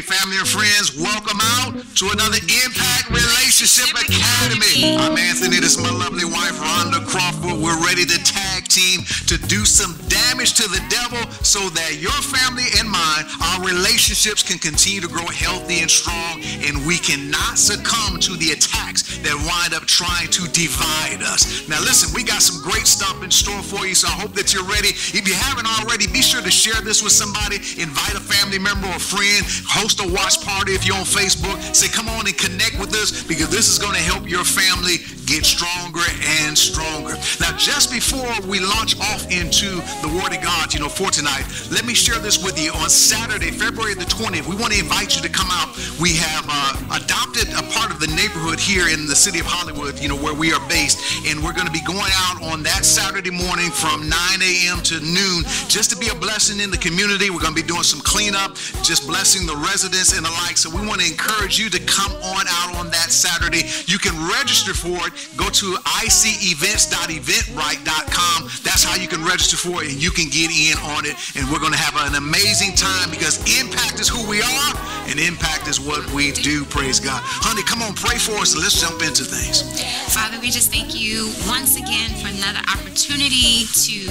family and friends. Welcome out to another Impact Relationship Academy. I'm Anthony. This is my lovely wife, Rhonda Crawford. We're ready to tag team to do some damage to the devil so that your family and mine, our relationships can continue to grow healthy and strong, and we cannot succumb to the attacks that wind up trying to divide us. Now, listen, we got some great stuff in store for you, so I hope that you're ready. If you haven't already, be sure to share this with somebody, invite a family member or friend, host a watch party if you're on Facebook. Say, come on and connect with us because this is going to help your family get stronger and stronger. Now, just before we launch off into the Word of God, you know, for tonight, let me share this with you. On Saturday, February the 20th, we want to invite you to come out. We have uh, adopted a part of the neighborhood here in the city of Hollywood, you know, where we are based, and we're going to be going out on that Saturday morning from 9 a.m. to noon just to be a blessing in the community. We're going to be doing some cleanup, just blessing the residents and the like. So we want to encourage you to come on out on that Saturday. You can register for it go to icevents.eventbrite.com. That's how you can register for it and you can get in on it. And we're going to have an amazing time because impact is who we are and impact is what we do. Praise God. Honey, come on, pray for us and let's jump into things. Father, we just thank you once again for another opportunity to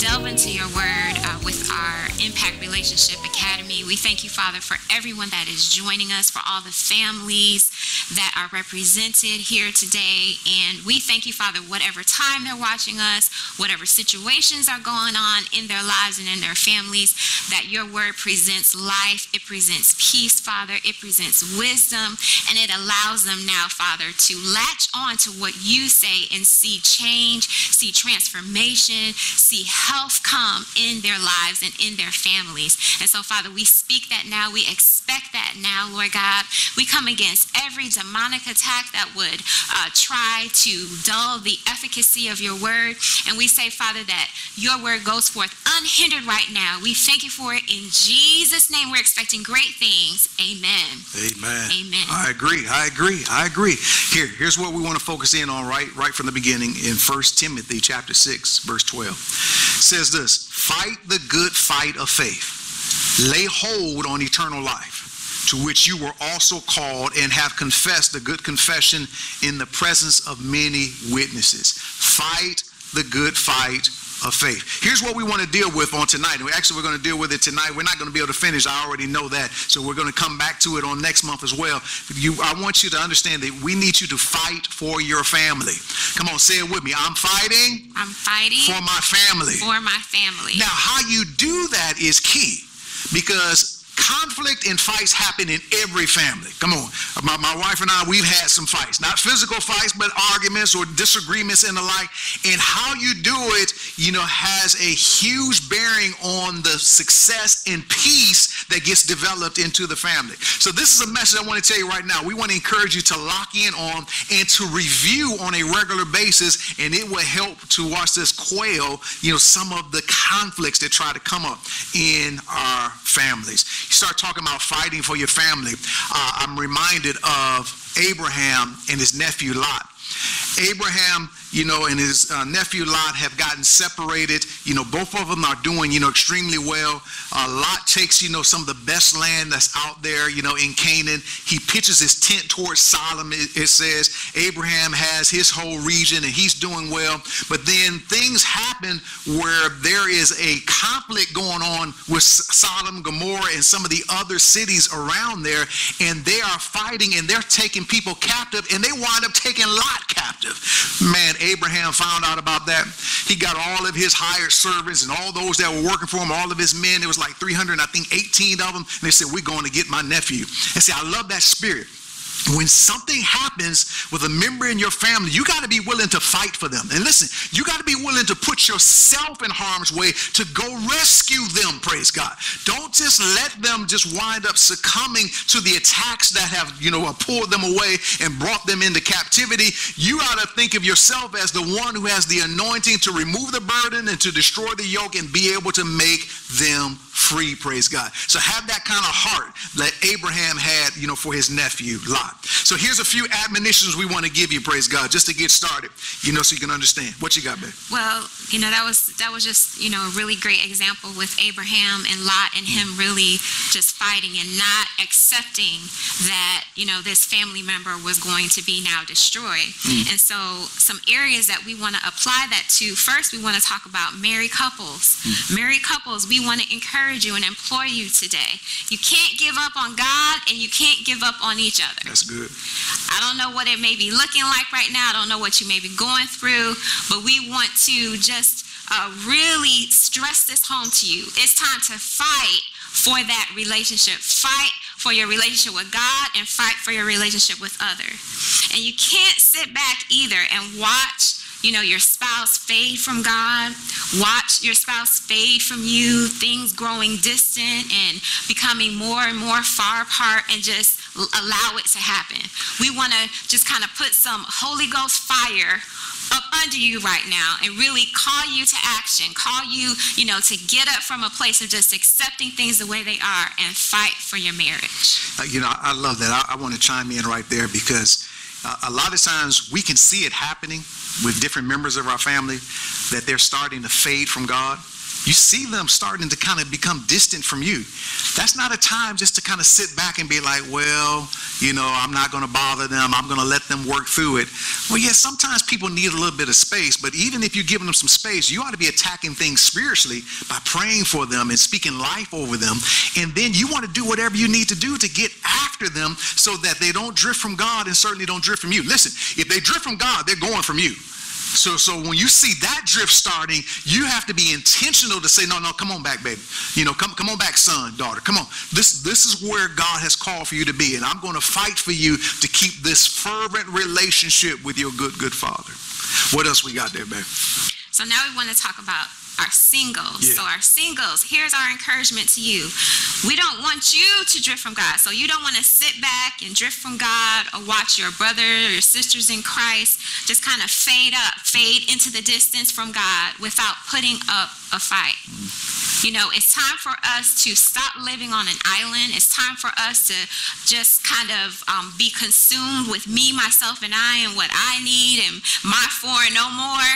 delve into your word uh, with our Impact Relationship Academy. We thank you, Father, for everyone that is joining us, for all the families that are represented here today. And we thank you, Father, whatever time they're watching us, whatever situations are going on in their lives and in their families, that your word presents life, it presents peace, Father, it presents wisdom, and it allows them now, Father, to latch on to what you say and see change, see transformation, see health come in their lives and in their families. And so, Father, we speak that now. We expect that now, Lord God. We come against every demonic attack that would uh, try to dull the efficacy of your word. And we say, Father, that your word goes forth unhindered right now. We thank you for it. In Jesus' name, we're expecting great things. Amen. Amen. Amen. I agree. I agree. I agree. Here, here's what we want to focus in on right, right from the beginning in 1 Timothy chapter 6, verse 12. It says this fight the good fight of faith. Lay hold on eternal life, to which you were also called and have confessed the good confession in the presence of many witnesses. Fight the good fight of faith. Here's what we want to deal with on tonight. And we actually we're going to deal with it tonight. We're not going to be able to finish. I already know that. So we're going to come back to it on next month as well. You I want you to understand that we need you to fight for your family. Come on, say it with me. I'm fighting I'm fighting for my family. for my family. Now, how you do that is key because conflict and fights happen in every family. Come on. My, my wife and I, we've had some fights. Not physical fights, but arguments or disagreements and the like. And how you do it, you know, has a huge bearing on the success and peace that gets developed into the family. So this is a message I want to tell you right now. We want to encourage you to lock in on and to review on a regular basis, and it will help to watch this quail, you know, some of the conflicts that try to come up in our families. You start talking about fighting for your family. Uh, I'm reminded of Abraham and his nephew Lot. Abraham, you know, and his uh, nephew Lot have gotten separated. You know, both of them are doing, you know, extremely well. Uh, Lot takes, you know, some of the best land that's out there, you know, in Canaan. He pitches his tent towards Sodom. It, it says Abraham has his whole region and he's doing well. But then things happen where there is a conflict going on with Sodom, Gomorrah, and some of the other cities around there, and they are fighting and they're taking people captive, and they wind up taking Lot captive. Man, Abraham found out about that. He got all of his hired servants and all those that were working for him, all of his men. It was like 300, I think 18 of them. And they said, We're going to get my nephew. And see, I love that spirit. When something happens with a member in your family, you got to be willing to fight for them. And listen, you got to be willing to put yourself in harm's way to go rescue them, praise God. Don't just let them just wind up succumbing to the attacks that have, you know, pulled them away and brought them into captivity. You ought to think of yourself as the one who has the anointing to remove the burden and to destroy the yoke and be able to make them free, praise God. So have that kind of heart that Abraham had, you know, for his nephew, Lot. So here's a few admonitions we want to give you, praise God, just to get started, you know, so you can understand. What you got, babe? Well, you know, that was that was just, you know, a really great example with Abraham and Lot and him mm. really just fighting and not accepting that, you know, this family member was going to be now destroyed. Mm. And so some areas that we want to apply that to, first we want to talk about married couples. Mm. Married couples, we want to encourage you and implore you today. You can't give up on God and you can't give up on each other. That's good. I don't know what it may be looking like right now. I don't know what you may be going through, but we want to just uh, really stress this home to you. It's time to fight for that relationship. Fight for your relationship with God and fight for your relationship with others. And you can't sit back either and watch you know, your spouse fade from God, watch your spouse fade from you, things growing distant and becoming more and more far apart, and just allow it to happen. We want to just kind of put some Holy Ghost fire up under you right now and really call you to action, call you, you know, to get up from a place of just accepting things the way they are and fight for your marriage. Uh, you know, I, love that. I, I want to chime in right there because uh, a lot of times we can see it happening with different members of our family that they're starting to fade from God. You see them starting to kind of become distant from you. That's not a time just to kind of sit back and be like, well, you know, I'm not going to bother them. I'm going to let them work through it. Well, yes, sometimes people need a little bit of space, but even if you're giving them some space, you ought to be attacking things spiritually by praying for them and speaking life over them. And then you want to do whatever you need to do to get after them so that they don't drift from God and certainly don't drift from you. Listen, if they drift from God, they're going from you. So, so when you see that drift starting, you have to be intentional to say, no, no, come on back, baby. You know, come, come on back, son, daughter. Come on. This, this is where God has called for you to be, and I'm going to fight for you to keep this fervent relationship with your good, good father. What else we got there, babe? So now we want to talk about our singles. Yeah. So our singles, here's our encouragement to you. We don't want you to drift from God. So you don't want to sit back and drift from God or watch your brother or your sisters in Christ just kind of fade up, fade into the distance from God without putting up a fight. You know, it's time for us to stop living on an island. It's time for us to just kind of um, be consumed with me, myself, and I, and what I need, and my four and no more.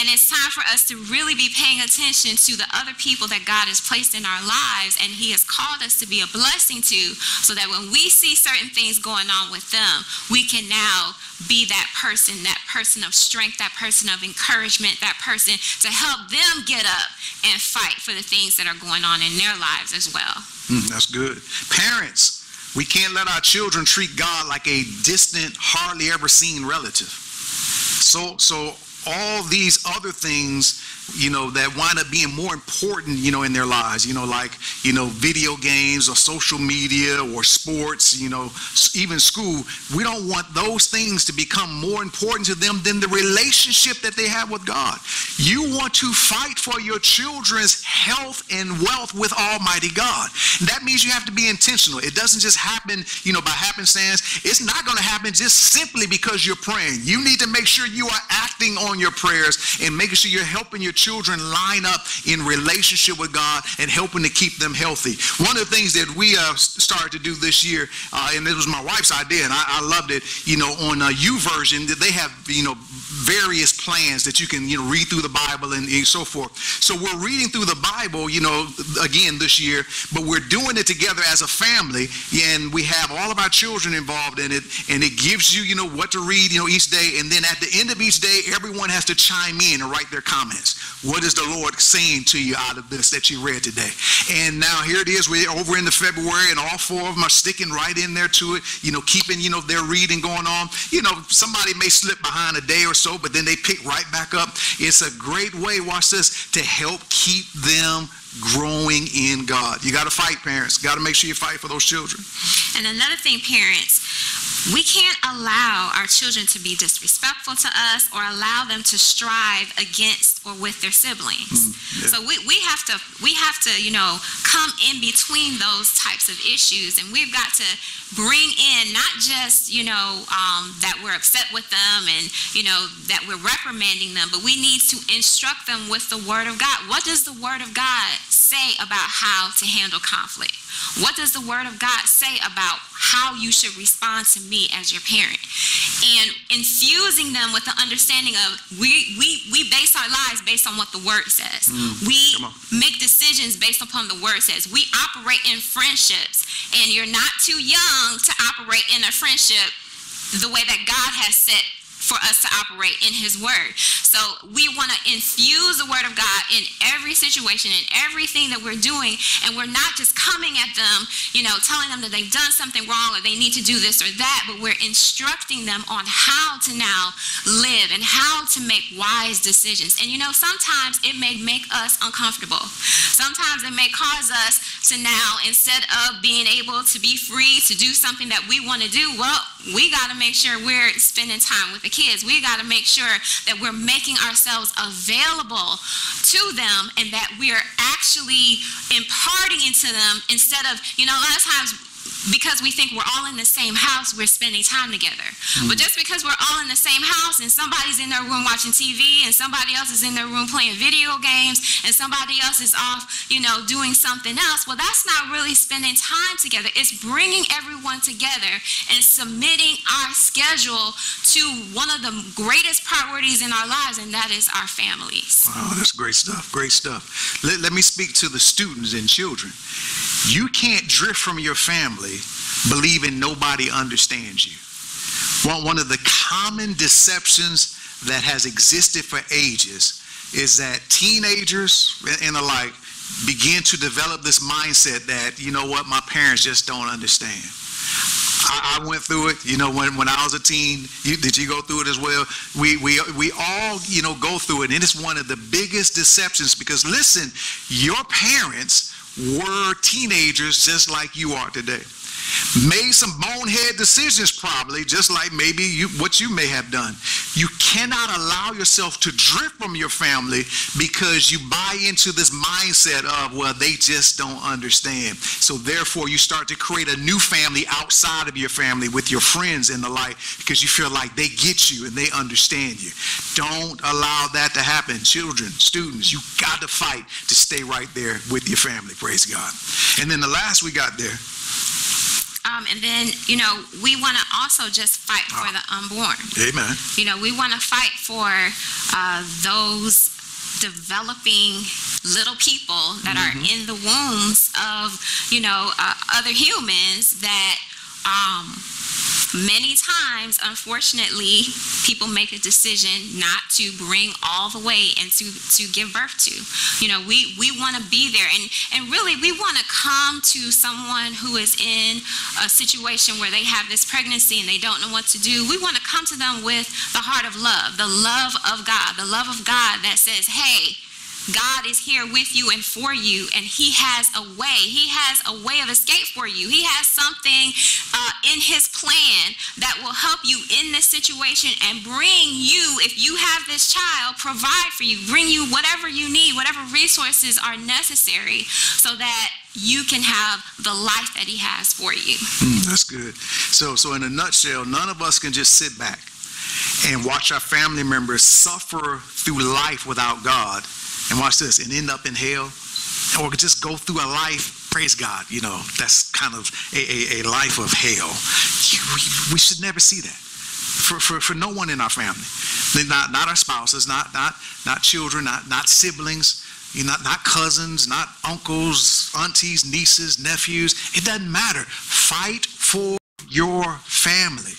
And it's time for us to really be paying attention to the other people that God has placed in our lives and He has called us to be a blessing to, so that when we see certain things going on with them, we can now be that person, that person of strength, that person of encouragement, that person to help them get up and fight for the things that are going on in their lives as well. Mm, that's good. Parents, we can't let our children treat God like a distant, hardly ever seen relative. So, so all these other things, you know, that wind up being more important, you know, in their lives, you know, like, you know, video games or social media or sports, you know, even school. We don't want those things to become more important to them than the relationship that they have with God. You want to fight for your children's health and wealth with Almighty God. That means you have to be intentional. It doesn't just happen, you know, by happenstance. It's not going to happen just simply because you're praying. You need to make sure you are acting on your prayers and making sure you're helping your children line up in relationship with God and helping to keep them healthy. One of the things that we uh, started to do this year, uh, and it was my wife's idea, and I, I loved it. You know, on uh, YouVersion, that they have you know various plans that you can you know read through the Bible and, and so forth. So we're reading through the Bible, you know, again this year, but we're doing it together as a family, and we have all of our children involved in it, and it gives you you know what to read, you know, each day, and then at the end of each day, everyone has to chime in and write their comments. What is the Lord saying to you out of this that you read today? And now here it is, we're over into February, and all four of them are sticking right in there to it, you know, keeping, you know, their reading going on. You know, somebody may slip behind a day or so, but then they pick right back up. It's a great way, watch this, to help keep them growing in God. You got to fight, parents. Got to make sure you fight for those children. And another thing, parents, we can't allow our children to be disrespectful to us or allow them to strive against or with their siblings. yeah. So we, we have to we have to, you know, come in between those types of issues and we've got to bring in not just, you know, um, that we're upset with them and, you know, that we're reprimanding them, but we need to instruct them with the word of God. What does the word of God say about how to handle conflict? What does the Word of God say about how you should respond to me as your parent? And infusing them with the understanding of we we we base our lives based on what the Word says. Mm, we make decisions based upon the Word says. We operate in friendships, and you're not too young to operate in a friendship the way that God has set for us to operate in his word. So we want to infuse the word of God in every situation in everything that we're doing and we're not just coming at them, you know, telling them that they've done something wrong or they need to do this or that, but we're instructing them on how to now live and how to make wise decisions. And you know, sometimes it may make us uncomfortable. Sometimes it may cause us to now instead of being able to be free to do something that we want to do, well, we got to make sure we're spending time with the kids. We got to make sure that we're making ourselves available to them and that we're actually imparting into them instead of, you know, a lot of times because we think we're all in the same house, we're spending time together. But just because we're all in the same house and somebody's in their room watching TV and somebody else is in their room playing video games and somebody else is off, you know, doing something else, well, that's not really spending time together. It's bringing everyone together and submitting our schedule to one of the greatest priorities in our lives, and that is our families. Oh, that's great stuff. Great stuff. Let, let me speak to the students and children. You can't drift from your family believing nobody understands you. One, one of the common deceptions that has existed for ages is that teenagers and the like begin to develop this mindset that, you know what, my parents just don't understand. I, I went through it, you know, when, when I was a teen. You, did you go through it as well? We, we, we all, you know, go through it. And it's one of the biggest deceptions because listen, your parents were teenagers just like you are today. Made some bonehead decisions, probably, just like maybe you, what you may have done. You cannot allow yourself to drift from your family because you buy into this mindset of, well, they just don't understand. So, therefore, you start to create a new family outside of your family with your friends and the like because you feel like they get you and they understand you. Don't allow that to happen. Children, students, you got to fight to stay right there with your family. Praise God. And then the last we got there, Um, and then, you know, we want to also just fight for the unborn. amen. You know, we want to fight for uh, those developing little people that are in the wombs of, you know, uh, other humans that um, many times, unfortunately, people make a decision not to bring all the way and to, to give birth to. You know, we, we want to be there. And, and really, we want to come to someone who is in a situation where they have this pregnancy and they don't know what to do. We want to come to them with the heart of love, the love of God, the love of God that says, hey, God is here with you and for you, and He has a way. He has a way of escape for you. He has something uh, in His plan that will help you in this situation and bring you, if you have this child, provide for you, bring you whatever you need, whatever resources are necessary so that you can have the life that He has for you. Mm, that's good. So, so in a nutshell, none of us can just sit back and watch our family members suffer through life without God, and watch this, and end up in hell, or just go through a life. Praise God, you know that's kind of a, a, a life of hell. We, should never see that for, for, for no one in our family, not not our spouses, not not not children, not not siblings. You not, not cousins, not uncles, aunties, nieces, nephews. It doesn't matter. Fight for your family.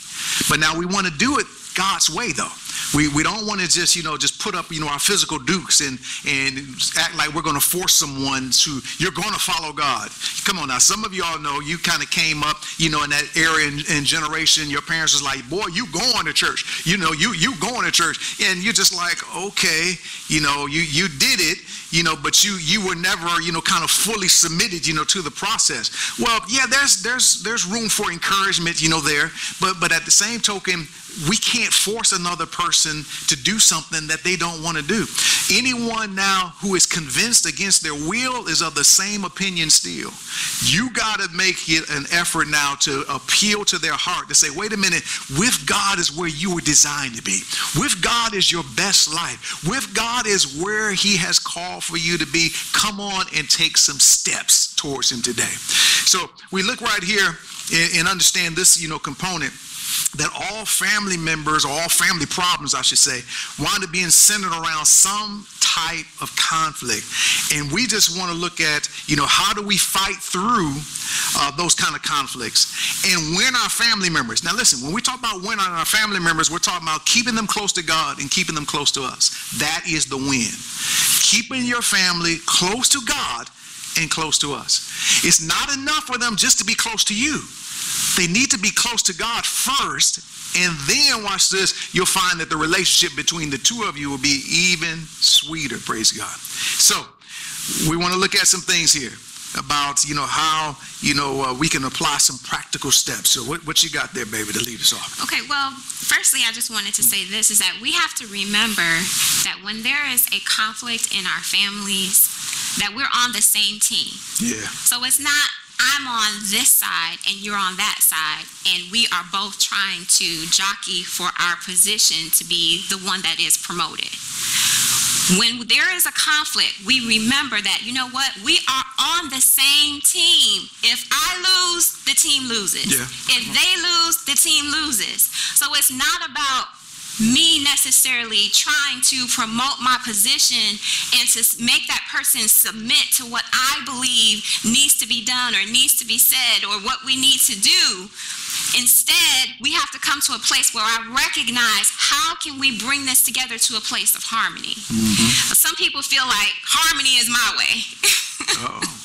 But now we want to do it God's way, though. We, we don't want to just, you know, just put up, you know, our physical dukes and, and act like we're going to force someone to, you're going to follow God. Come on now. Some of y'all know you kind of came up, you know, in that and, and generation. Your parents was like, boy, you going to church. You know, you, you going to church. And you're just like, okay, you know, you, you did it, you know, but you, you were never, you know, kind of fully submitted, you know, to the process. Well, yeah, there's, there's, there's room for encouragement, you know, there. But, but at the same token, we can't force another person to do something that they don't want to do. Anyone now who is convinced against their will is of the same opinion still. You got to make it an effort now to appeal to their heart to say, wait a minute, with God is where you were designed to be. With God is your best life. With God is where He has called for you to be. Come on and take some steps towards Him today. So we look right here and, and understand this, you know, component that all family members, or all family problems, I should say, wind up being centered around some type of conflict. And we just want to look at, you know, how do we fight through uh, those kind of conflicts and win our family members. Now, listen, when we talk about winning our family members, we're talking about keeping them close to God and keeping them close to us. That is the win. Keeping your family close to God and close to us. It's not enough for them just to be close to you. They need to be close to God first, and then watch this, you'll find that the relationship between the two of you will be even sweeter, praise God. So, we want to look at some things here about, you know, how, you know, uh, we can apply some practical steps. So what, what you got there, baby, to lead us off? Okay, well, firstly, I just wanted to say this is that we have to remember that when there is a conflict in our families, that we're on the same team. Yeah. So it's not I'm on this side and you're on that side, and we are both trying to jockey for our position to be the one that is promoted. When there is a conflict, we remember that, you know what, we are on the same team. If I lose, the team loses. Yeah. If they lose, the team loses. So it's not about me necessarily trying to promote my position and to make that person submit to what I believe needs to be done or needs to be said or what we need to do. Instead, we have to come to a place where I recognize how can we bring this together to a place of harmony. Mm-hmm. Some people feel like harmony is my way.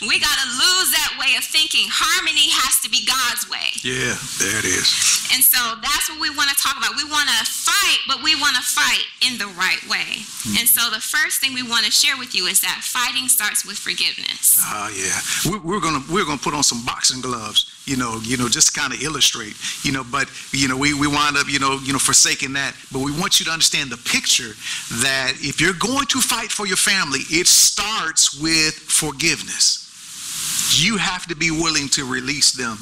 We got to lose that way of thinking. Harmony has to be God's way. Yeah, there it is. And so that's what we want to talk about. We want to fight, but we want to fight in the right way. And so the first thing we want to share with you is that fighting starts with forgiveness. Ah, yeah. We, we're gonna we're gonna put on some boxing gloves, you know, you know, just kind of illustrate, you know. But you know, we we wind up, you know, you know, forsaking that. But we want you to understand the picture that if you're going to fight for your family, it starts with forgiveness. You have to be willing to release them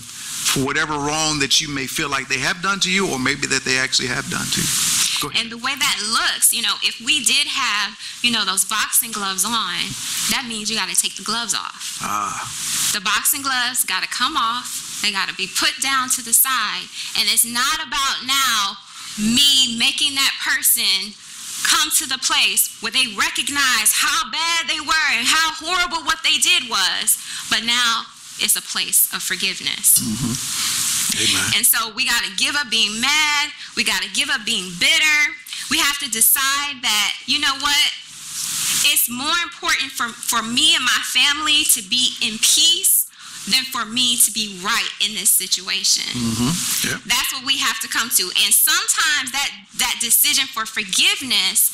for whatever wrong that you may feel like they have done to you, or maybe that they actually have done to you. And the way that looks, you know, if we did have, you know, those boxing gloves on, that means you got to take the gloves off. Ah, The boxing gloves got to come off. They got to be put down to the side. And it's not about now me making that person come to the place where they recognize how bad they were and how horrible what they did was. But now it's a place of forgiveness. Mm-hmm. amen. And so we got to give up being mad. We got to give up being bitter. We have to decide that, you know what? It's more important for, for me and my family to be in peace than for me to be right in this situation. Mm-hmm. Yeah. That's what we have to come to. And sometimes that that decision for forgiveness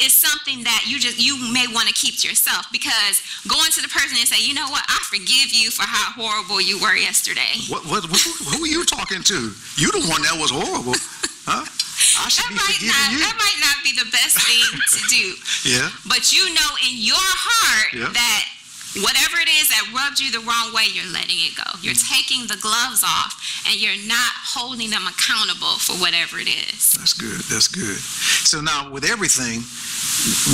is something that you just you may want to keep to yourself because going to the person and say, you know what, I forgive you for how horrible you were yesterday. What, what, who, who are you talking to? You the one that was horrible, huh? That might not you. that might not be the best thing to do. Yeah, But you know in your heart Yeah. that whatever it is that rubbed you the wrong way, you're letting it go. You're Mm. taking the gloves off and you're not holding them accountable for whatever it is. that's good. That's good. So now with everything,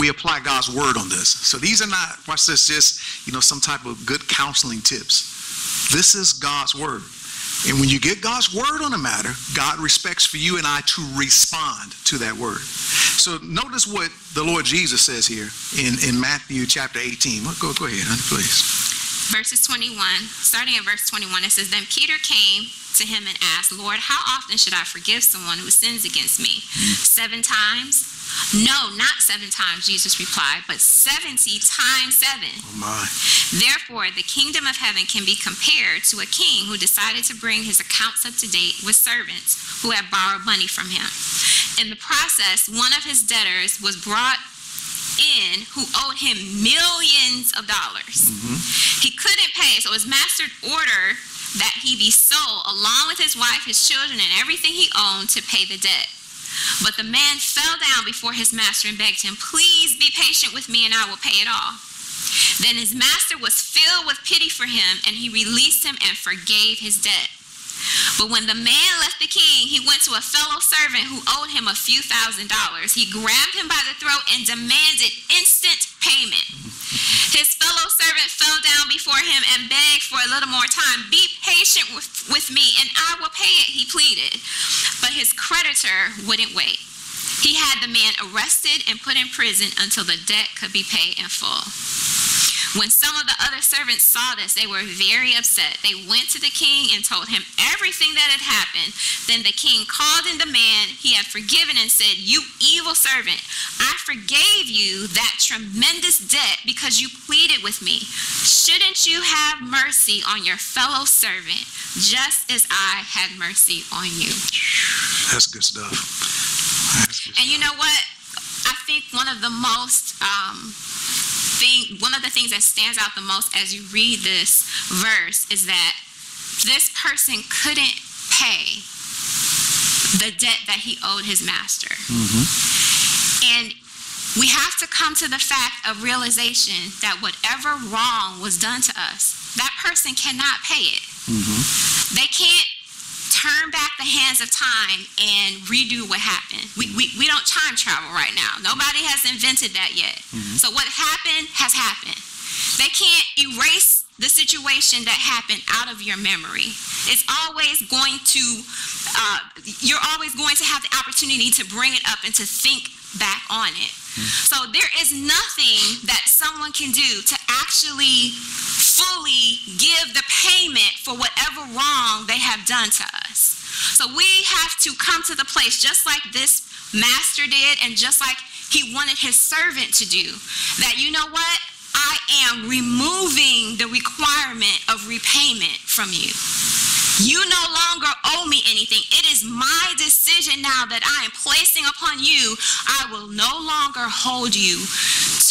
we apply God's word on this. So these are not, watch this, just, you know, some type of good counseling tips. This is God's word. And when you get God's word on a matter, God respects for you and I to respond to that word. So notice what the Lord Jesus says here in, in Matthew chapter 18. Go, go ahead, honey, please. Verses 21, starting at verse 21, it says, Then Peter came to him and asked, Lord, how often should I forgive someone who sins against me? Hmm. Seven times? No, not seven times, Jesus replied, but 70 times seven. Oh my. Therefore, the kingdom of heaven can be compared to a king who decided to bring his accounts up to date with servants who had borrowed money from him. In the process, one of his debtors was brought in who owed him millions of dollars. Mm-hmm. He couldn't pay, so his master ordered that he be sold along with his wife, his children, and everything he owned to pay the debt. But the man fell down before his master and begged him, Please be patient with me and I will pay it all. Then his master was filled with pity for him and he released him and forgave his debt. But when the man left the king, he went to a fellow servant who owed him a few thousand dollars. He grabbed him by the throat and demanded instant payment. His fellow servant fell down before him and begged for a little more time. Be patient with, with me and I will pay it, he pleaded. But his creditor wouldn't wait. He had the man arrested and put in prison until the debt could be paid in full. When some of the other servants saw this, they were very upset. They went to the king and told him everything that had happened. Then the king called in the man he had forgiven and said, You evil servant, I forgave you that tremendous debt because you pleaded with me. Shouldn't you have mercy on your fellow servant just as I had mercy on you? That's good stuff. That's good And you know what? I think one of the most um, thing, one of the things that stands out the most as you read this verse is that this person couldn't pay the debt that he owed his master. Mm-hmm. And we have to come to the fact of realization that whatever wrong was done to us, that person cannot pay it. Mm-hmm. They can't turn back the hands of time and redo what happened. We, we, we don't time travel right now. Nobody has invented that yet. So what happened has happened. They can't erase the situation that happened out of your memory. It's always going to, uh, you're always going to have the opportunity to bring it up and to think back on it. So there is nothing that someone can do to actually fully give the payment for whatever wrong they have done to us. So we have to come to the place just like this master did and just like he wanted his servant to do that you know what? I am removing the requirement of repayment from you. You no longer owe me anything. It is my decision now that I am placing upon you. I will no longer hold you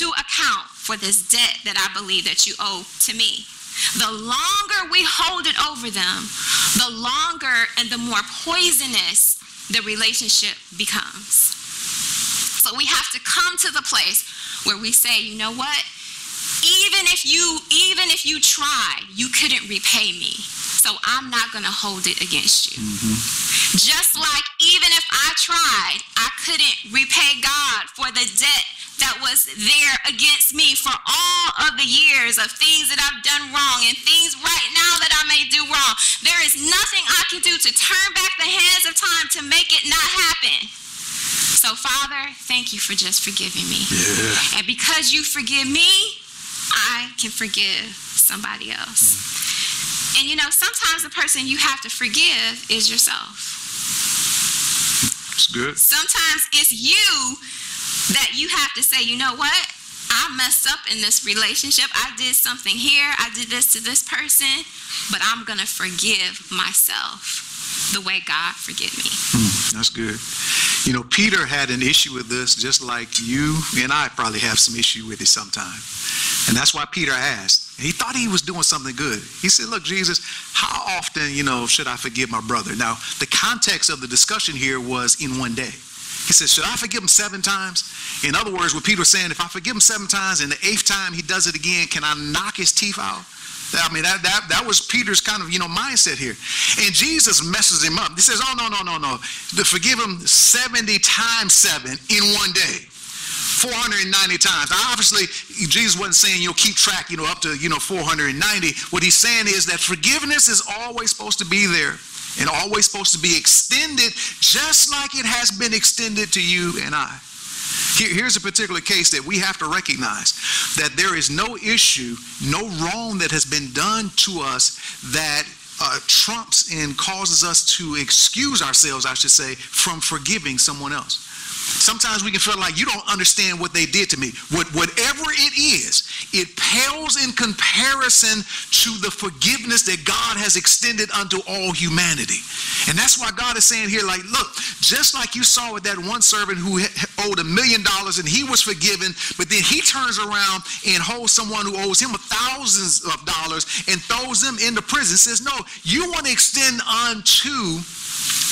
to account for this debt that I believe that you owe to me. The longer we hold it over them, the longer and the more poisonous the relationship becomes. So we have to come to the place where we say, you know what? Even if you even if you tried, you couldn't repay me. So I'm not going to hold it against you. Mm-hmm. Just like even if I tried, I couldn't repay God for the debt that was there against me for all of the years of things that I've done wrong and things right now that I may do wrong. There is nothing I can do to turn back the hands of time to make it not happen. So, Father, thank you for just forgiving me. Yeah. And because you forgive me, I can forgive somebody else. Mm. And you know, sometimes the person you have to forgive is yourself. It's good. Sometimes it's you that you have to say, you know what? I messed up in this relationship. I did something here. I did this to this person, but I'm going to forgive myself the way God forgive me. Hmm, that's good. You know, Peter had an issue with this, just like you and I probably have some issue with it sometime. And that's why Peter asked. He thought he was doing something good. He said, Look, Jesus, how often, you know, should I forgive my brother? Now, the context of the discussion here was in one day. He says, Should I forgive him seven times? In other words, what Peter was saying, if I forgive him seven times and the eighth time he does it again, can I knock his teeth out? I mean, that, that, that was Peter's kind of, you know, mindset here. And Jesus messes him up. He says, oh, no, no, no, no. To forgive him 70 times seven in one day. 490 times. Now, obviously, Jesus wasn't saying, you know, keep track, you know, up to, you know, 490. What he's saying is that forgiveness is always supposed to be there and always supposed to be extended just like it has been extended to you and I. Here- here's a particular case that we have to recognize that there is no issue, no wrong that has been done to us that uh, trumps and causes us to excuse ourselves, I should say, from forgiving someone else. Sometimes we can feel like you don't understand what they did to me. What, whatever it is, it pales in comparison to the forgiveness that God has extended unto all humanity. And that's why God is saying here, like, look, just like you saw with that one servant who owed a million dollars and he was forgiven, but then he turns around and holds someone who owes him thousands of dollars and throws them into prison. Says, no, you want to extend unto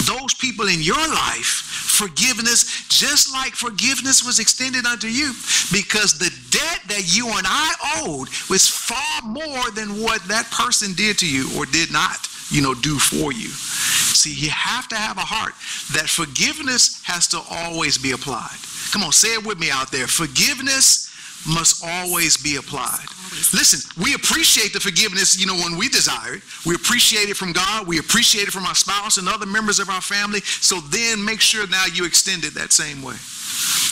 those people in your life forgiveness just like forgiveness was extended unto you because the debt that you and I owed was far more than what that person did to you or did not you know do for you. See you have to have a heart that forgiveness has to always be applied. Come on say it with me out there. Forgiveness must always be applied Listen, we appreciate the forgiveness, you know, when we desire it. We appreciate it from God. We appreciate it from our spouse and other members of our family. So then make sure now you extend it that same way.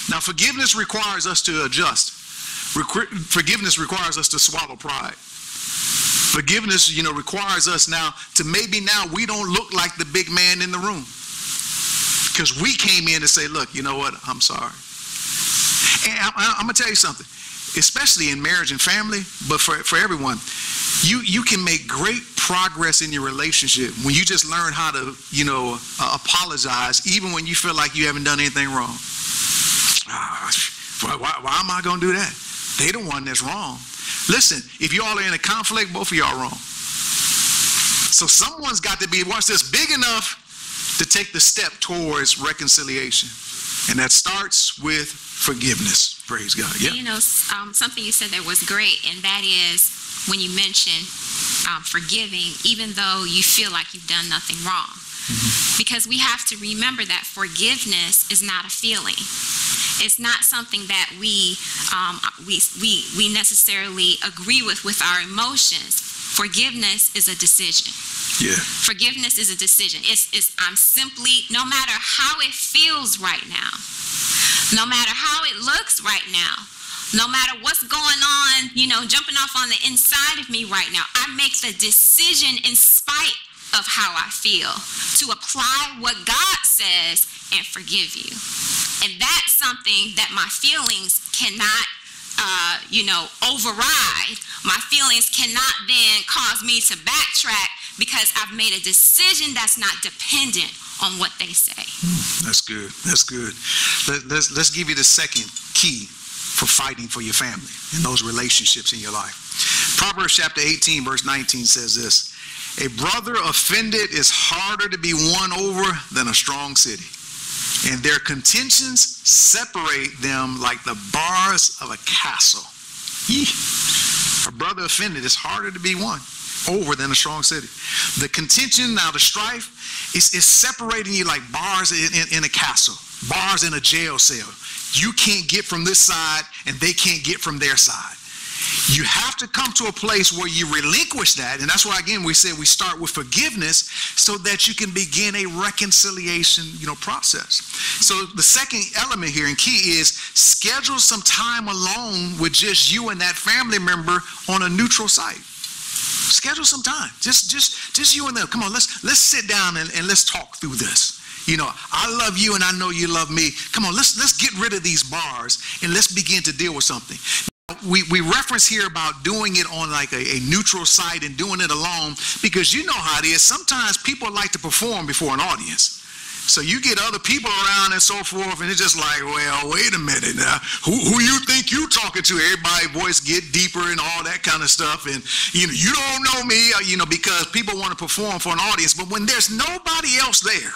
Now, forgiveness requires us to adjust. Forgiveness requires us to swallow pride. Forgiveness, you know, requires us now to maybe now we don't look like the big man in the room. Because we came in to say, look, you know what? I'm sorry. And I, I'm going to tell you something especially in marriage and family, but for, for everyone, you, you can make great progress in your relationship when you just learn how to, you know, uh, apologize even when you feel like you haven't done anything wrong. Ah, why, why, why am I going to do that? They the one that's wrong. Listen, if you all are in a conflict, both of y'all are wrong. So someone's got to be, watch this, big enough to take the step towards reconciliation. And that starts with forgiveness. Praise God. Yeah. You know, um, something you said that was great, and that is when you mentioned um, forgiving, even though you feel like you've done nothing wrong. Because we have to remember that forgiveness is not a feeling. It's not something that we um, we, we we necessarily agree with with our emotions. Forgiveness is a decision. Yeah. Forgiveness is a decision. It's, it's I'm simply no matter how it feels right now, no matter how it looks right now, no matter what's going on, you know, jumping off on the inside of me right now, I make the decision in spite of how I feel to apply what God says and forgive you. And that's something that my feelings cannot uh, you know, override. My feelings cannot then cause me to backtrack because I've made a decision that's not dependent on what they say. Hmm, that's good. That's good. Let, let's let's give you the second key for fighting for your family and those relationships in your life. Proverbs chapter 18, verse 19 says this: A brother offended is harder to be won over than a strong city, and their contentions separate them like the bars of a castle. A brother offended is harder to be won over than a strong city. The contention, now the strife, is, is separating you like bars in, in, in a castle, bars in a jail cell. You can't get from this side and they can't get from their side. You have to come to a place where you relinquish that. And that's why, again, we said we start with forgiveness so that you can begin a reconciliation, you know, process. So the second element here and key is schedule some time alone with just you and that family member on a neutral site. Schedule some time. Just just just you and them. Come on, let's let's sit down and, and let's talk through this. You know, I love you and I know you love me. Come on, let's let's get rid of these bars and let's begin to deal with something we, we reference here about doing it on like a, a neutral site and doing it alone because you know how it is. Sometimes people like to perform before an audience. So you get other people around and so forth, and it's just like, well, wait a minute now. Who, who you think you talking to? Everybody voice get deeper and all that kind of stuff. And you know, you don't know me, uh, you know, because people want to perform for an audience. But when there's nobody else there,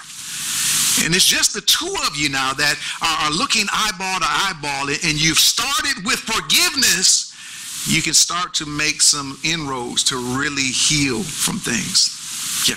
and it's just the two of you now that are, are looking eyeball to eyeball, and you've started with forgiveness, you can start to make some inroads to really heal from things. Yeah.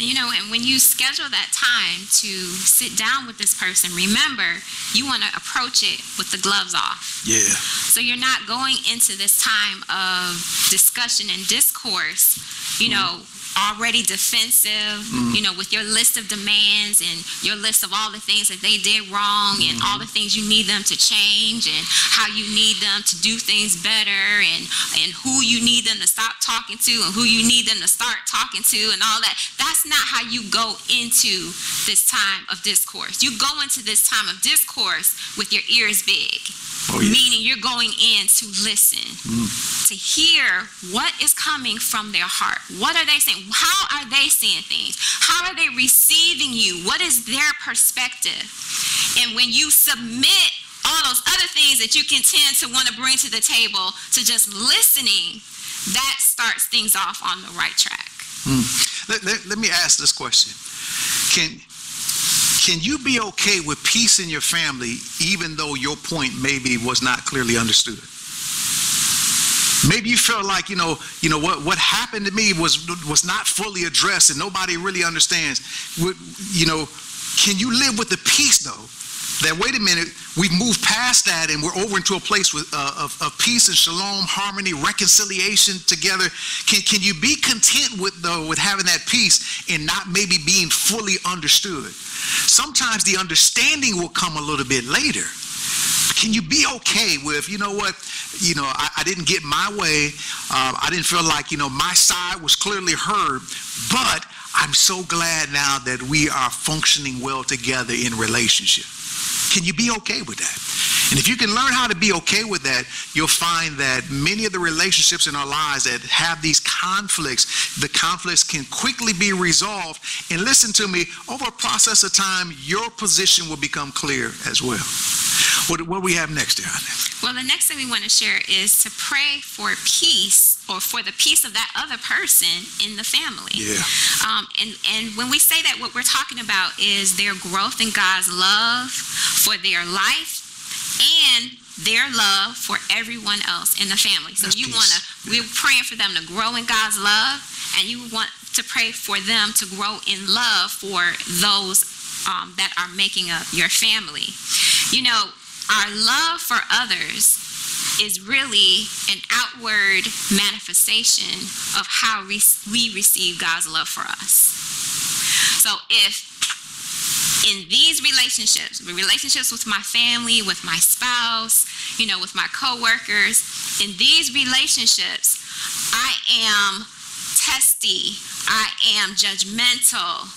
And you know, and when you schedule that time to sit down with this person, remember you want to approach it with the gloves off. Yeah. So you're not going into this time of discussion and discourse, you mm-hmm. know, already defensive, mm-hmm. you know, with your list of demands and your list of all the things that they did wrong and all the mm-hmm. things you need them to change and how you need them to do things better and and who you need them to stop talking to and who you need them to start talking to and all that. That's not how you go into this time of discourse. You go into this time of discourse with your ears big. Oh, yeah. Meaning you're going in to listen, mm. to hear what is coming from their heart. What are they saying? How are they seeing things? How are they receiving you? What is their perspective? And when you submit all those other things that you can tend to want to bring to the table to just listening, that starts things off on the right track. Mm. Let, let, let me ask this question. Can Can you be okay with peace in your family even though your point maybe was not clearly understood? Maybe you feel like, you know, you know what what happened to me was was not fully addressed and nobody really understands. You know, can you live with the peace though? That wait a minute, we've moved past that and we're over into a place with, uh, of, of peace and shalom, harmony, reconciliation together. Can, can you be content with though with having that peace and not maybe being fully understood? Sometimes the understanding will come a little bit later. Can you be okay with, you know what, you know, I, I didn't get my way. Uh, I didn't feel like, you know, my side was clearly heard, but I'm so glad now that we are functioning well together in relationship. Can you be okay with that? And if you can learn how to be okay with that, you'll find that many of the relationships in our lives that have these conflicts, the conflicts can quickly be resolved. And listen to me, over a process of time, your position will become clear as well. What, what do we have next, Aaron? Well, the next thing we want to share is to pray for peace or for the peace of that other person in the family. Yeah. Um, and, and when we say that, what we're talking about is their growth in God's love for their life and their love for everyone else in the family. So That's you want to, we're praying for them to grow in God's love, and you want to pray for them to grow in love for those um, that are making up your family. You know, our love for others is really an outward manifestation of how we, receive God's love for us. So if in these relationships, relationships with my family, with my spouse, you know, with my coworkers, in these relationships, I am testy, I am judgmental,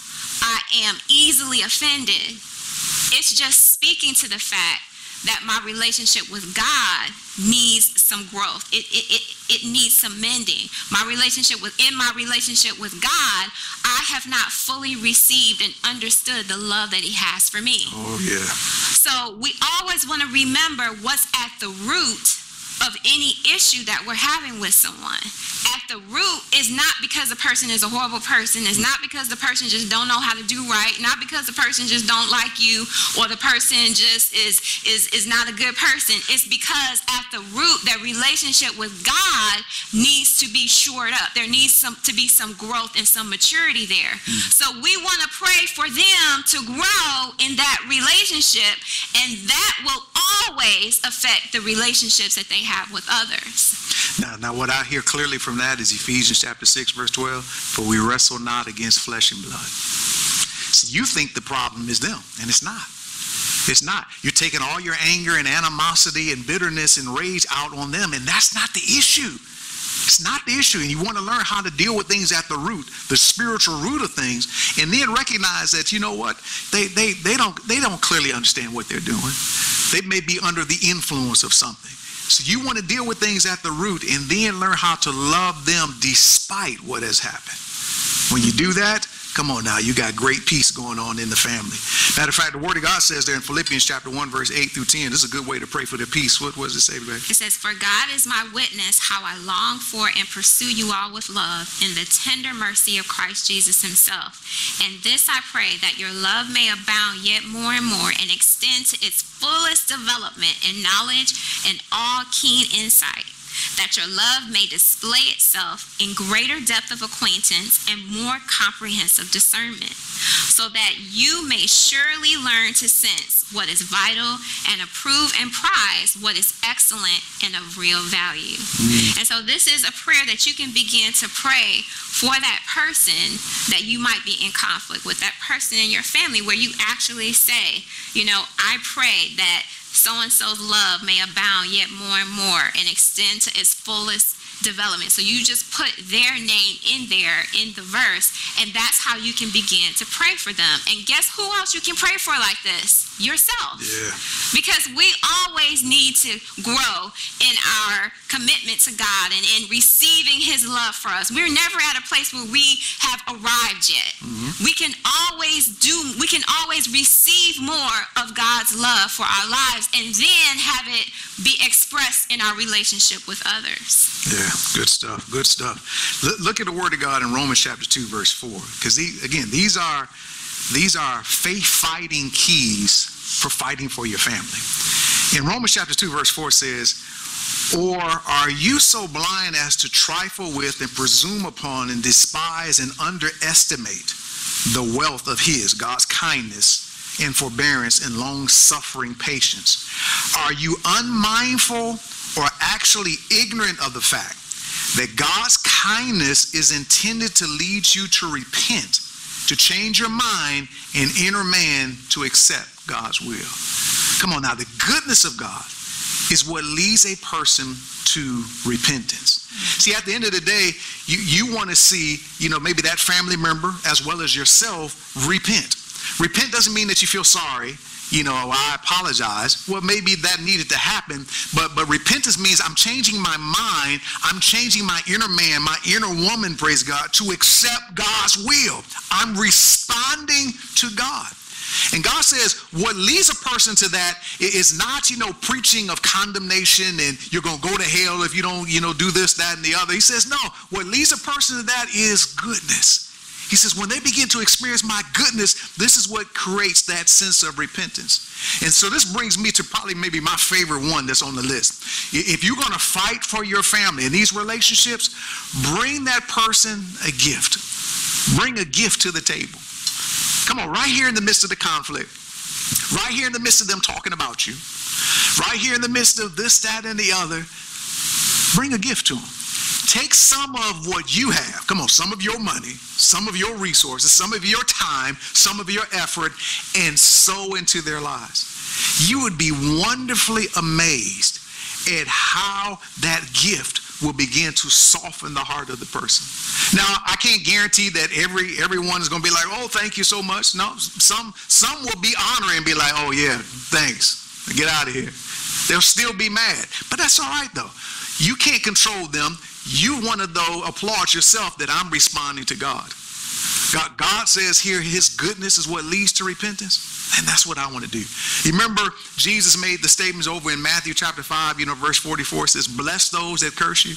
I am easily offended. It's just speaking to the fact that my relationship with God needs some growth. It, it, it, it needs some mending. My relationship within my relationship with God, I have not fully received and understood the love that He has for me. Oh, yeah. So we always want to remember what's at the root of any issue that we're having with someone. At the root is not because the person is a horrible person, it's not because the person just don't know how to do right, not because the person just don't like you or the person just is is is not a good person. It's because at the root that relationship with God needs to be shored up. There needs some to be some growth and some maturity there. So we want to pray for them to grow in that relationship and that will always affect the relationships that they have with others. Now, now, what I hear clearly from that is Ephesians chapter 6, verse 12. For we wrestle not against flesh and blood. So you think the problem is them, and it's not. It's not. You're taking all your anger and animosity and bitterness and rage out on them, and that's not the issue. It's not the issue, and you want to learn how to deal with things at the root, the spiritual root of things, and then recognize that you know what they they they don't they don't clearly understand what they're doing. They may be under the influence of something. So you want to deal with things at the root, and then learn how to love them despite what has happened. When you do that, come on now, you got great peace going on in the family. Matter of fact, the Word of God says there in Philippians chapter 1, verse 8 through 10, this is a good way to pray for the peace. What, does it say, baby? It says, For God is my witness how I long for and pursue you all with love in the tender mercy of Christ Jesus himself. And this I pray that your love may abound yet more and more and extend to its fullest development in knowledge and all keen insight. That your love may display itself in greater depth of acquaintance and more comprehensive discernment, so that you may surely learn to sense what is vital and approve and prize what is excellent and of real value. Mm. And so, this is a prayer that you can begin to pray for that person that you might be in conflict with, that person in your family, where you actually say, you know, I pray that so and so's love may abound yet more and more and extend to its fullest development. So you just put their name in there in the verse, and that's how you can begin to pray for them. And guess who else you can pray for like this? Yourself. Yeah. Because we always need to grow in our commitment to God and in receiving His love for us. We're never at a place where we have arrived yet. Mm-hmm. We can always do, we can always receive more of God's love for our lives and then have it be expressed in our relationship with others. Yeah, good stuff. Good stuff. Look, look at the Word of God in Romans chapter 2, verse 4. Because, again, these are these are faith fighting keys for fighting for your family. In Romans chapter 2, verse 4 says, Or are you so blind as to trifle with and presume upon and despise and underestimate the wealth of His, God's kindness and forbearance and long suffering patience? Are you unmindful or actually ignorant of the fact that God's kindness is intended to lead you to repent, to change your mind, and inner man to accept God's will? Come on now, the goodness of God is what leads a person to repentance. See, at the end of the day, you, you want to see, you know, maybe that family member as well as yourself repent. Repent doesn't mean that you feel sorry, you know, oh, I apologize. Well, maybe that needed to happen, but but repentance means I'm changing my mind, I'm changing my inner man, my inner woman, praise God, to accept God's will. I'm responding to God. And God says what leads a person to that is not, you know, preaching of condemnation and you're going to go to hell if you don't, you know, do this, that, and the other. He says, no, what leads a person to that is goodness. He says, when they begin to experience my goodness, this is what creates that sense of repentance. And so this brings me to probably maybe my favorite one that's on the list. If you're going to fight for your family in these relationships, bring that person a gift. Bring a gift to the table. Come on, right here in the midst of the conflict, right here in the midst of them talking about you, right here in the midst of this, that, and the other, bring a gift to them. Take some of what you have, come on, some of your money, some of your resources, some of your time, some of your effort, and sow into their lives. You would be wonderfully amazed at how that gift will begin to soften the heart of the person. Now, I can't guarantee that every everyone is going to be like, "Oh, thank you so much." No, some some will be honoring and be like, "Oh yeah, thanks. Get out of here." They'll still be mad, but that's all right though. You can't control them. You want to though applaud yourself that I'm responding to God. God, God says here His goodness is what leads to repentance. And that's what I want to do. You remember Jesus made the statements over in Matthew chapter 5, you know, verse 44 says, Bless those that curse you.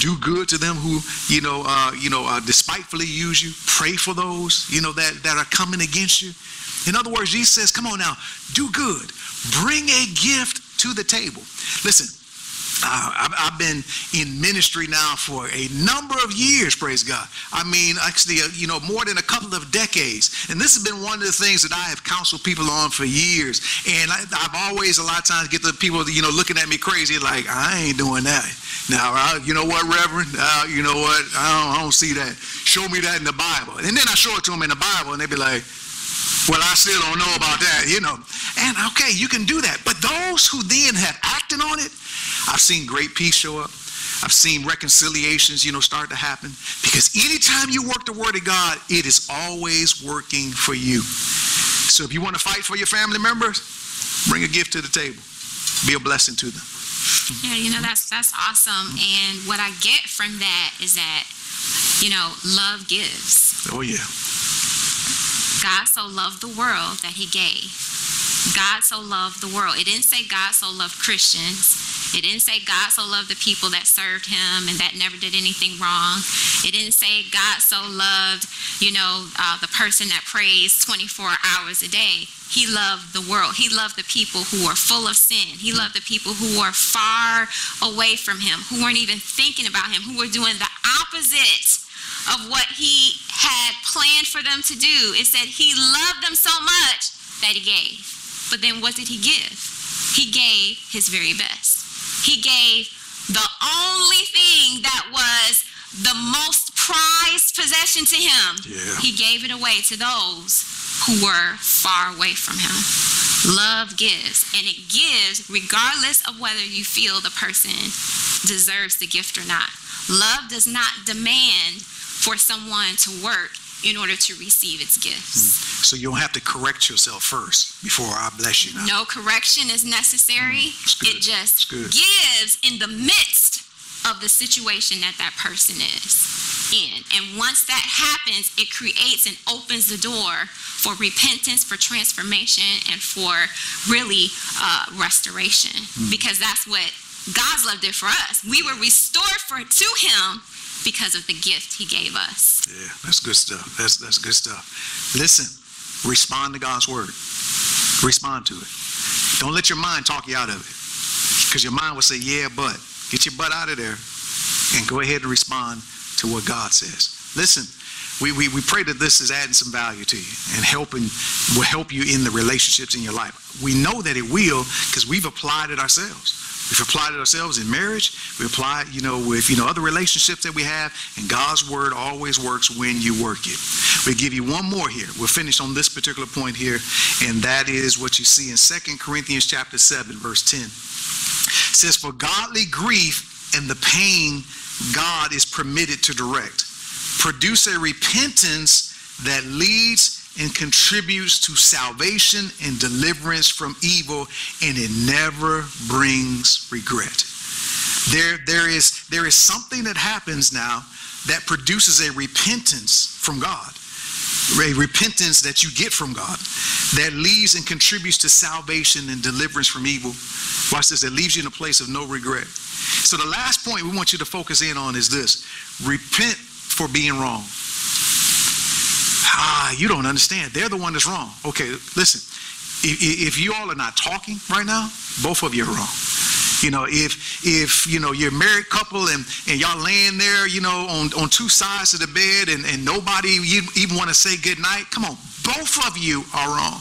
Do good to them who, you know, uh, you know, uh, despitefully use you. Pray for those, you know, that, that are coming against you. In other words, Jesus says, come on now, do good. Bring a gift to the table. Listen, I've, been in ministry now for a number of years, praise God. I mean, actually, uh, you know, more than a couple of decades. And this has been one of the things that I have counseled people on for years. And I, have always, a lot of times, get the people, you know, looking at me crazy, like, I ain't doing that. Now, uh, you know what, Reverend? Uh, you know what? I don't, I don't see that. Show me that in the Bible. And then I show it to them in the Bible, and they be like, well, I still don't know about that, you know. And okay, you can do that. But those who then have acted on it, I've seen great peace show up. I've seen reconciliations, you know, start to happen. Because anytime you work the word of God, it is always working for you. So if you want to fight for your family members, bring a gift to the table. Be a blessing to them. Yeah, you know, that's that's awesome. And what I get from that is that, you know, love gives. Oh yeah. God so loved the world that he gave. God so loved the world. It didn't say God so loved Christians. It didn't say God so loved the people that served him and that never did anything wrong. It didn't say God so loved, you know, uh, the person that prays 24 hours a day. He loved the world. He loved the people who were full of sin. He loved the people who were far away from him, who weren't even thinking about him, who were doing the opposite of what he had planned for them to do. It said he loved them so much that he gave. But then what did he give? He gave his very best. He gave the only thing that was the most prized possession to him. Yeah. He gave it away to those who were far away from him. Love gives, and it gives regardless of whether you feel the person deserves the gift or not. Love does not demand for someone to work in order to receive its gifts. Hmm. So you don't have to correct yourself first before I bless you now. No correction is necessary. Hmm. good. It just gives in the midst of the situation that that person is in. And once that happens, it creates and opens the door for repentance, for transformation, and for really uh, restoration. Hmm. Because that's what God's love did for us. We were restored for to Him because of the gift He gave us. Yeah, that's good stuff. That's that's good stuff. Listen, respond to God's word. Respond to it. Don't let your mind talk you out of it. Because your mind will say, yeah, but. Get your butt out of there and go ahead and respond to what God says. Listen, we, we, we pray that this is adding some value to you and helping will help you in the relationships in your life. We know that it will because we've applied it ourselves. We've applied it ourselves in marriage. We apply it, you know, with you know other relationships that we have, and God's word always works when you work it. We give you one more here. We'll finish on this particular point here, and that is what you see in Second Corinthians chapter 7, verse 10. It says, For godly grief and the pain God is permitted to direct produce a repentance that leads and contributes to salvation and deliverance from evil, and it never brings regret. There, there, is, there is something that happens now that produces a repentance from God, a repentance that you get from God that leads and contributes to salvation and deliverance from evil. Watch this, it leaves you in a place of no regret. So, the last point we want you to focus in on is this repent for being wrong. Ah, you don't understand. They're the one that's wrong. Okay, listen. If, if you all are not talking right now, both of you are wrong. You know, if if you know you're a married couple and, and y'all laying there, you know, on, on two sides of the bed and, and nobody even want to say good night, come on, both of you are wrong.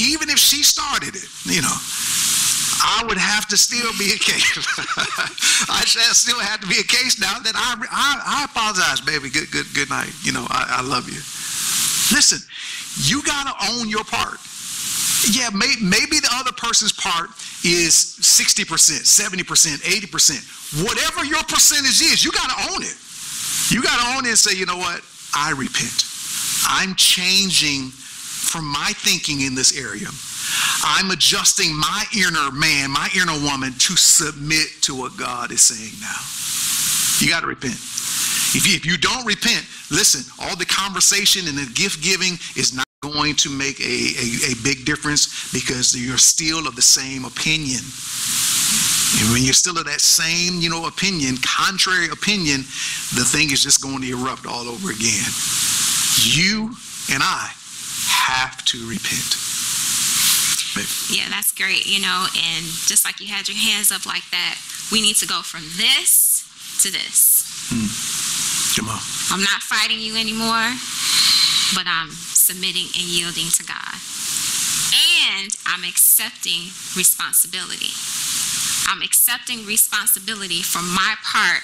Even if she started it, you know, I would have to still be a case. I still have to be a case now that I, I, I apologize, baby. Good, good, good night. You know, I, I love you. Listen, you got to own your part. Yeah, may, maybe the other person's part is 60%, 70%, 80%. Whatever your percentage is, you got to own it. You got to own it and say, you know what? I repent. I'm changing from my thinking in this area. I'm adjusting my inner man, my inner woman to submit to what God is saying now. You got to repent. If you, if you don't repent, listen, all the conversation and the gift giving is not going to make a, a, a big difference because you're still of the same opinion. And when you're still of that same, you know, opinion, contrary opinion, the thing is just going to erupt all over again. You and I have to repent. Yeah, that's great. You know, and just like you had your hands up like that, we need to go from this to this. Come on. I'm not fighting you anymore, but I'm submitting and yielding to God. And I'm accepting responsibility. I'm accepting responsibility for my part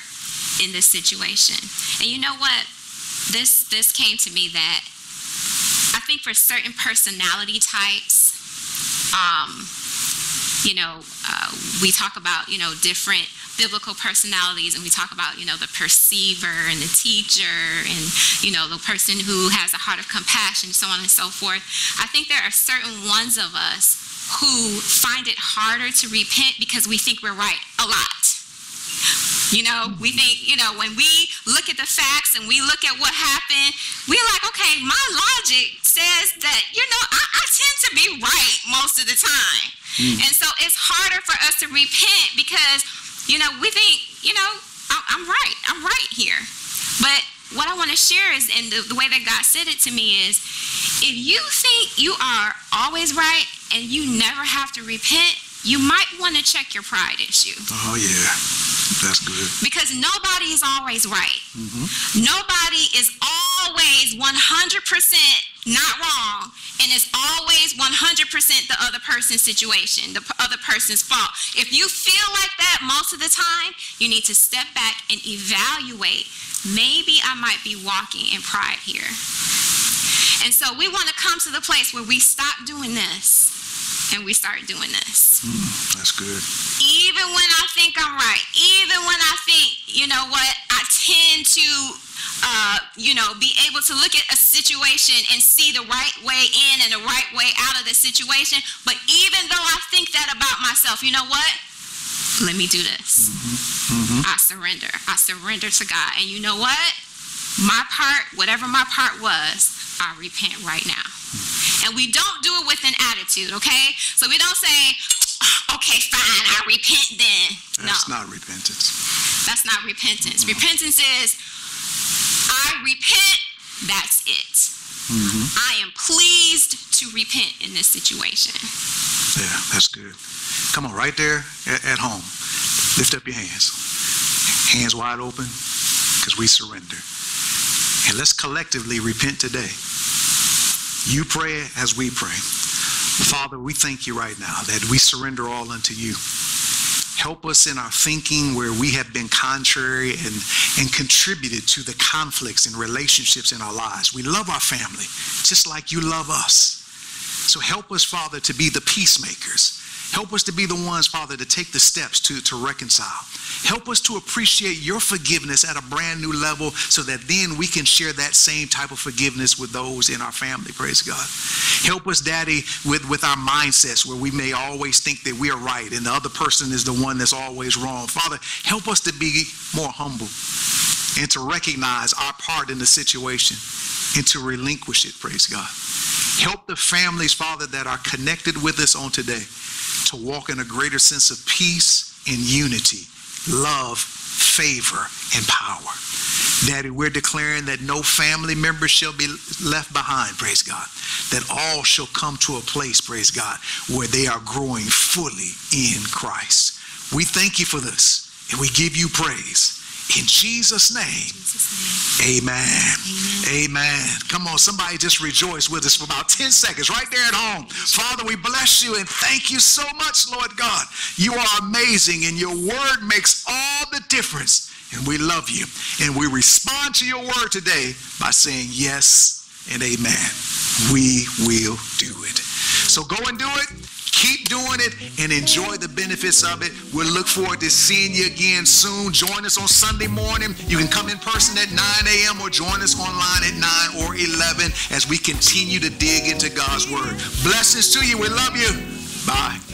in this situation. And you know what? This this came to me that I think for certain personality types, um, you know, uh, we talk about, you know, different biblical personalities and we talk about, you know, the perceiver and the teacher and, you know, the person who has a heart of compassion, so on and so forth. I think there are certain ones of us who find it harder to repent because we think we're right a lot. You know, we think, you know, when we look at the facts and we look at what happened, we're like, okay, my logic says that, you know, I, I tend to be right most of the time. Hmm. And so it's harder for us to repent because, you know, we think, you know, I- I'm right. I'm right here. But what I want to share is, and the, the way that God said it to me is, if you think you are always right and you never have to repent, you might want to check your pride issue Oh, yeah. That's good. because nobody is always right. Mm-hmm. Nobody is always 100% not wrong, and it's always 100% the other person's situation, the other person's fault. If you feel like that most of the time, you need to step back and evaluate. Maybe I might be walking in pride here. And so we want to come to the place where we stop doing this and we start doing this mm, That's good. even when I think I'm right, even when I think, you know what, I tend to, uh, you know, be able to look at a situation and see the right way in and the right way out of the situation. But even though I think that about myself, you know what? Let me do this. I surrender. I surrender to God. And you know what? My part, whatever my part was, I repent right now. And we don't do it with an attitude, okay? So we don't say, okay, fine, I repent then. That's no, not repentance. that's not repentance. Repentance is, I repent, that's it. Mm-hmm. I am pleased to repent in this situation. Yeah, that's good. Come on, right there at, at home. Lift up your hands. Hands wide open, because we surrender. And let's collectively repent today. You pray as we pray. Father, we thank you right now that we surrender all unto you. Help us in our thinking where we have been contrary and, and contributed to the conflicts and relationships in our lives. We love our family just like you love us. So help us, Father, to be the peacemakers. Help us to be the ones, Father, to take the steps to, to reconcile. Help us to appreciate your forgiveness at a brand new level so that then we can share that same type of forgiveness with those in our family. Praise God. Help us, Daddy, with, with our mindsets where we may always think that we are right and the other person is the one that's always wrong. Father, help us to be more humble and to recognize our part in the situation and to relinquish it. Praise God. Help the families, Father, that are connected with us on today to walk in a greater sense of peace and unity, love, favor, and power. Daddy, we're declaring that no family member shall be left behind, praise God. That all shall come to a place, praise God, where they are growing fully in Christ. We thank you for this and we give you praise. In Jesus' name, Jesus' name. amen. Amen. Amen. Come on, somebody just rejoice with us for about 10 seconds right there at home. Father, we bless you and thank you so much, Lord God. You are amazing and your word makes all the difference. And we love you. And we respond to your word today by saying yes and amen. We will do it. So go and do it. Keep doing it and enjoy the benefits of it. We'll look forward to seeing you again soon. Join us on Sunday morning. You can come in person at 9 a.m. or join us online at 9 or 11 as we continue to dig into God's Word. Blessings to you. We love you. Bye.